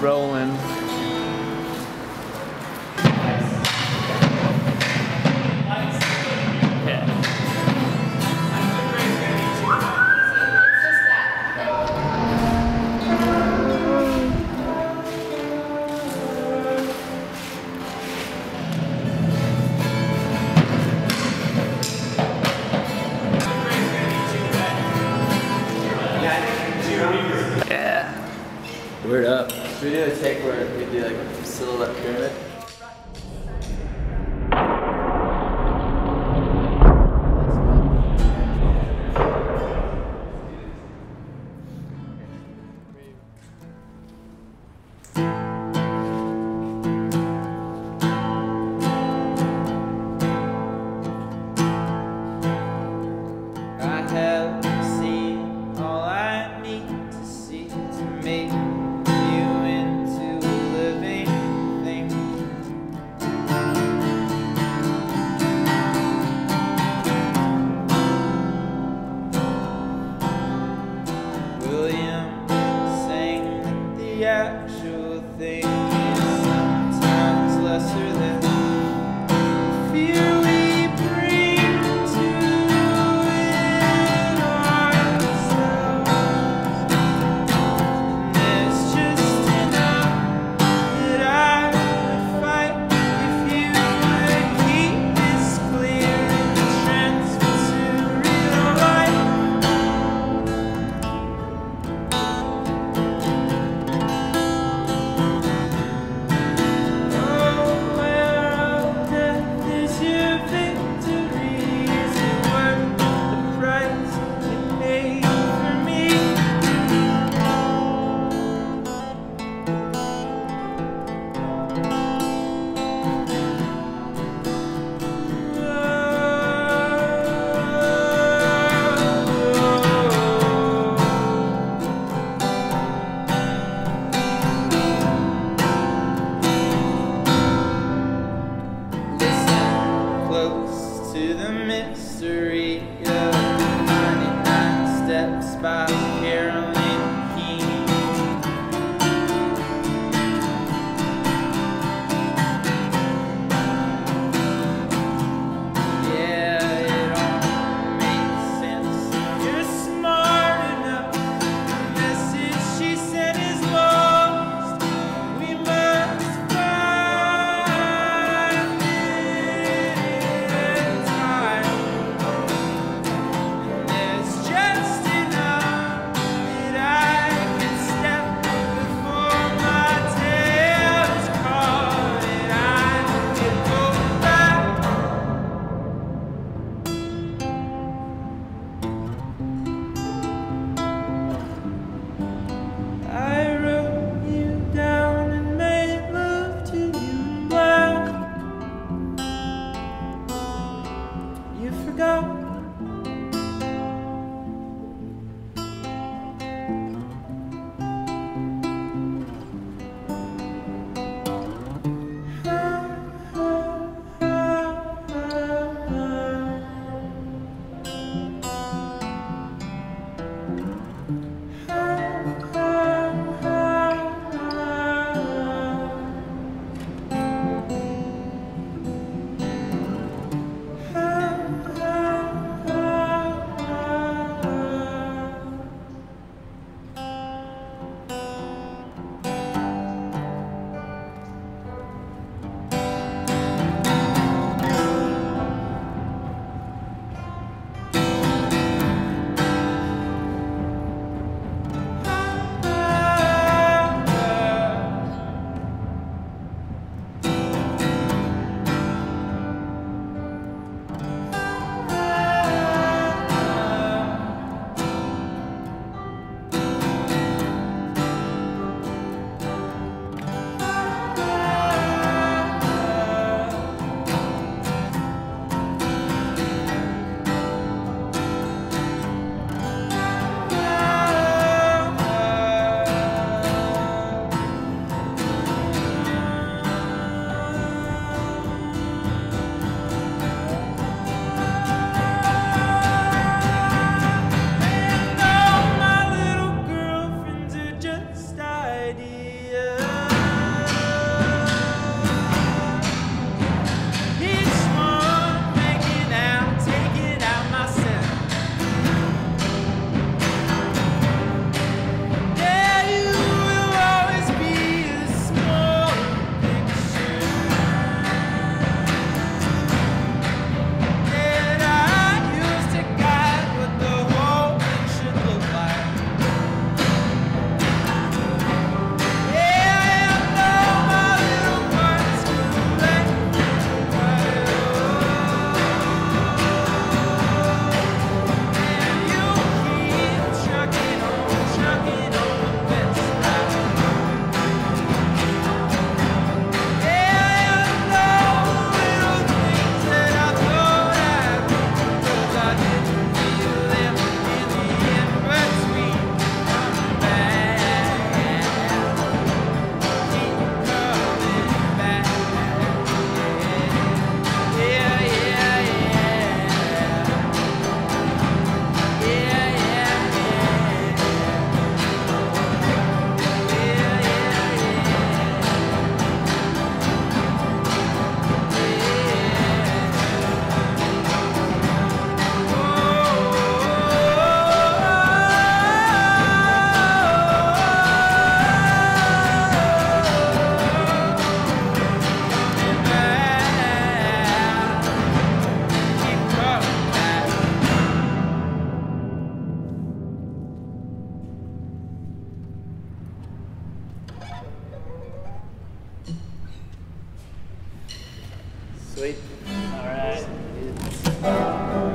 rolling. Should we do a take where we do like a silhouette pyramid? mystery of 99 steps back. All right.